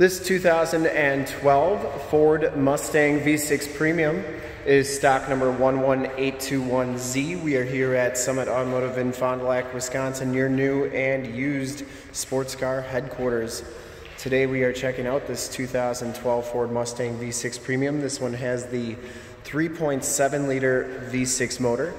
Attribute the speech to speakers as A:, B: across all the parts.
A: This 2012 Ford Mustang V6 Premium is stock number 11821Z. We are here at Summit Automotive in Fond du Lac, Wisconsin, your new and used sports car headquarters. Today we are checking out this 2012 Ford Mustang V6 Premium. This one has the 3.7 liter V6 motor,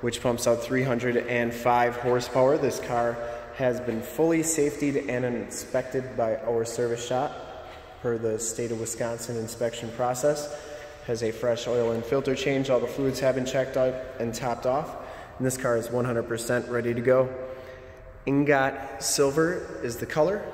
A: which pumps out 305 horsepower. This car has been fully safetied and inspected by our service shop per the state of Wisconsin inspection process. Has a fresh oil and filter change. All the fluids have been checked out and topped off. And this car is 100% ready to go. Ingot silver is the color.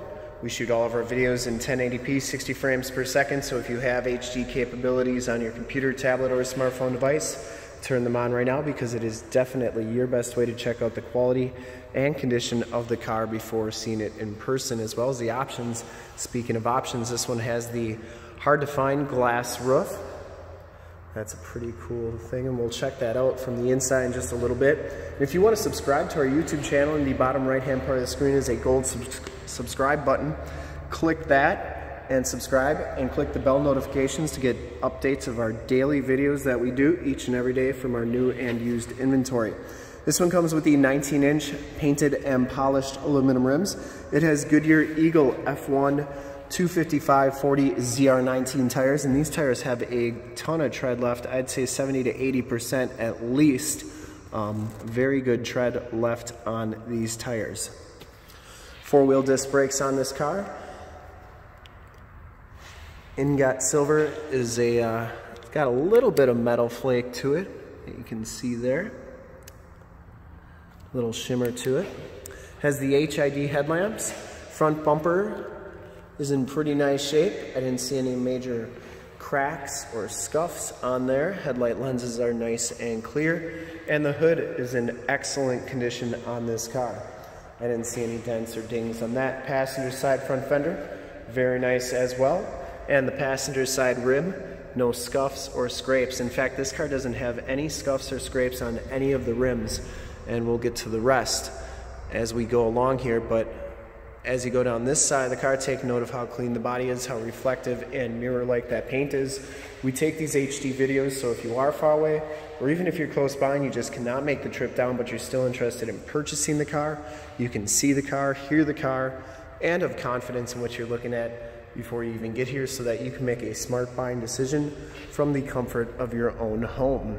A: We shoot all of our videos in 1080p, 60 frames per second, so if you have HD capabilities on your computer, tablet, or smartphone device, turn them on right now because it is definitely your best way to check out the quality and condition of the car before seeing it in person as well as the options. Speaking of options, this one has the hard to find glass roof. That's a pretty cool thing and we'll check that out from the inside in just a little bit. And if you want to subscribe to our YouTube channel in the bottom right hand part of the screen is a gold subs subscribe button. Click that and subscribe and click the bell notifications to get updates of our daily videos that we do each and every day from our new and used inventory. This one comes with the 19 inch painted and polished aluminum rims. It has Goodyear Eagle F1 255 40 ZR19 tires and these tires have a ton of tread left. I'd say 70 to 80% at least. Um, very good tread left on these tires. Four wheel disc brakes on this car. Ingot Silver is a, uh, got a little bit of metal flake to it you can see there. Little shimmer to it. Has the HID headlamps. Front bumper is in pretty nice shape. I didn't see any major cracks or scuffs on there. Headlight lenses are nice and clear. And the hood is in excellent condition on this car. I didn't see any dents or dings on that. Passenger side front fender, very nice as well and the passenger side rim, no scuffs or scrapes. In fact, this car doesn't have any scuffs or scrapes on any of the rims, and we'll get to the rest as we go along here, but as you go down this side of the car, take note of how clean the body is, how reflective and mirror-like that paint is. We take these HD videos, so if you are far away, or even if you're close by and you just cannot make the trip down, but you're still interested in purchasing the car, you can see the car, hear the car, and have confidence in what you're looking at before you even get here so that you can make a smart buying decision from the comfort of your own home.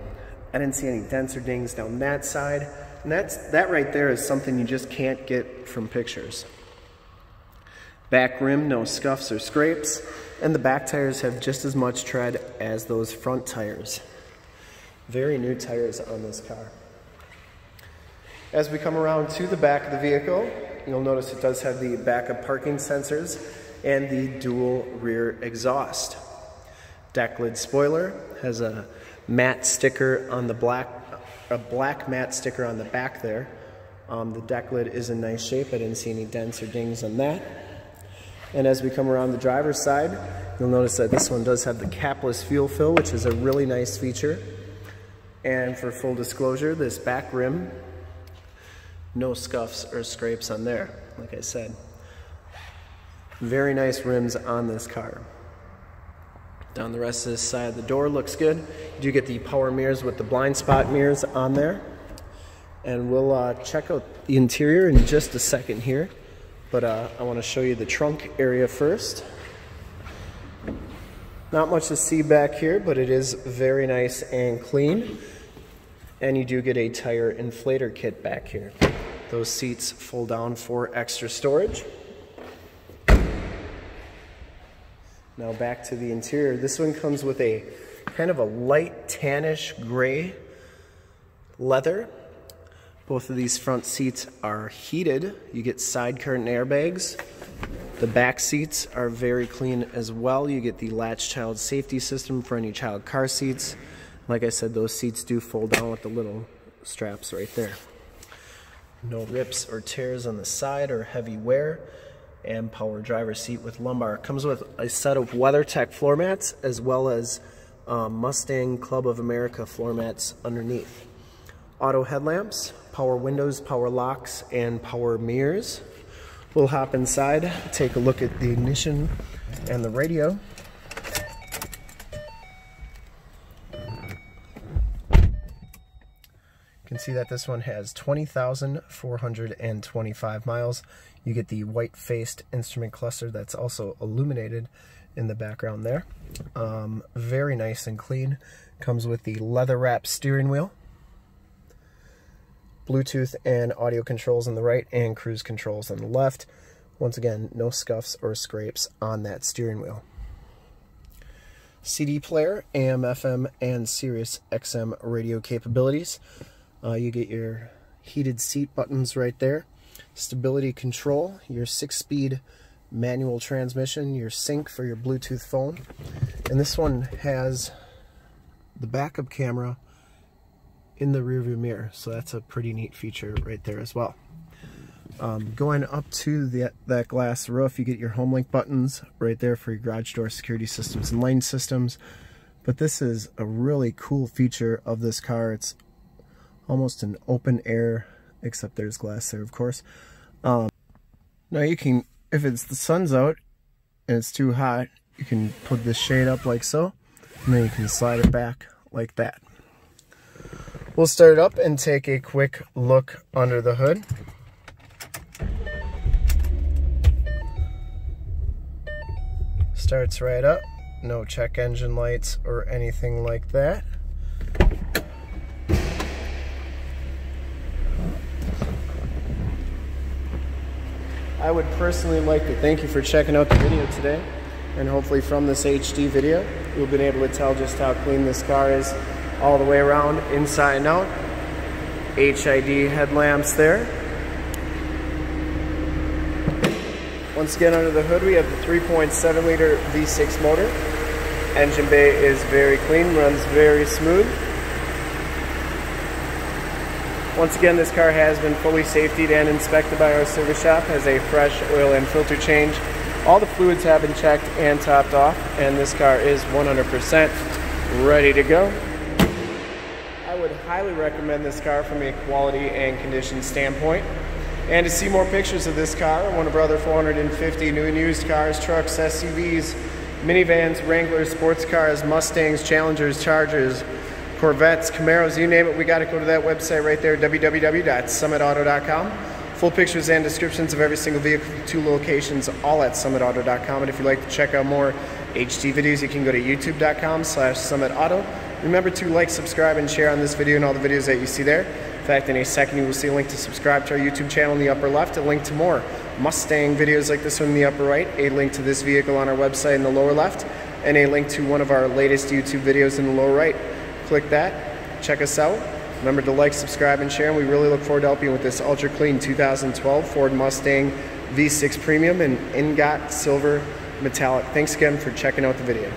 A: I didn't see any dents or dings down that side. And that's, that right there is something you just can't get from pictures. Back rim, no scuffs or scrapes. And the back tires have just as much tread as those front tires. Very new tires on this car. As we come around to the back of the vehicle, you'll notice it does have the backup parking sensors and the dual rear exhaust. Deck lid spoiler has a matte sticker on the black, a black matte sticker on the back there. Um, the deck lid is in nice shape. I didn't see any dents or dings on that. And as we come around the driver's side, you'll notice that this one does have the capless fuel fill, which is a really nice feature. And for full disclosure, this back rim, no scuffs or scrapes on there, like I said. Very nice rims on this car. Down the rest of this side of the door looks good. You do get the power mirrors with the blind spot mirrors on there. And we'll uh, check out the interior in just a second here. But uh, I want to show you the trunk area first. Not much to see back here, but it is very nice and clean. And you do get a tire inflator kit back here. Those seats fold down for extra storage. Now back to the interior. This one comes with a kind of a light tannish gray leather. Both of these front seats are heated. You get side curtain airbags. The back seats are very clean as well. You get the latch child safety system for any child car seats. Like I said, those seats do fold down with the little straps right there. No rips or tears on the side or heavy wear and power driver seat with lumbar. Comes with a set of WeatherTech floor mats as well as um, Mustang Club of America floor mats underneath. Auto headlamps, power windows, power locks, and power mirrors. We'll hop inside, take a look at the ignition And the radio can see that this one has 20,425 miles. You get the white-faced instrument cluster that's also illuminated in the background there. Um, very nice and clean. Comes with the leather-wrapped steering wheel. Bluetooth and audio controls on the right and cruise controls on the left. Once again, no scuffs or scrapes on that steering wheel. CD player, AM, FM, and Sirius XM radio capabilities. Uh, you get your heated seat buttons right there. Stability control, your six-speed manual transmission, your sync for your Bluetooth phone. And this one has the backup camera in the rearview mirror. So that's a pretty neat feature right there as well. Um, going up to the, that glass roof, you get your HomeLink buttons right there for your garage door security systems and lane systems. But this is a really cool feature of this car. It's almost an open air, except there's glass there, of course. Um, now you can, if it's the sun's out and it's too hot, you can put this shade up like so, and then you can slide it back like that. We'll start it up and take a quick look under the hood. Starts right up, no check engine lights or anything like that. I would personally like to thank you for checking out the video today. And hopefully from this HD video, you've been able to tell just how clean this car is all the way around, inside and out. HID headlamps there. Once again, under the hood, we have the 3.7 liter V6 motor. Engine bay is very clean, runs very smooth. Once again, this car has been fully safetied and inspected by our service shop, has a fresh oil and filter change. All the fluids have been checked and topped off, and this car is 100% ready to go. I would highly recommend this car from a quality and condition standpoint. And to see more pictures of this car, one of our other 450 new and used cars, trucks, SUVs, minivans, Wranglers, sports cars, Mustangs, Challengers, Chargers, Corvettes, Camaros, you name it, we got to go to that website right there, www.summitauto.com. Full pictures and descriptions of every single vehicle, two locations, all at summitauto.com. And if you'd like to check out more HD videos, you can go to youtube.com slash summitauto. Remember to like, subscribe, and share on this video and all the videos that you see there. In fact, in a second, you will see a link to subscribe to our YouTube channel in the upper left, a link to more Mustang videos like this one in the upper right, a link to this vehicle on our website in the lower left, and a link to one of our latest YouTube videos in the lower right click that, check us out. Remember to like, subscribe, and share, and we really look forward to helping you with this ultra clean 2012 Ford Mustang V6 Premium in ingot silver metallic. Thanks again for checking out the video.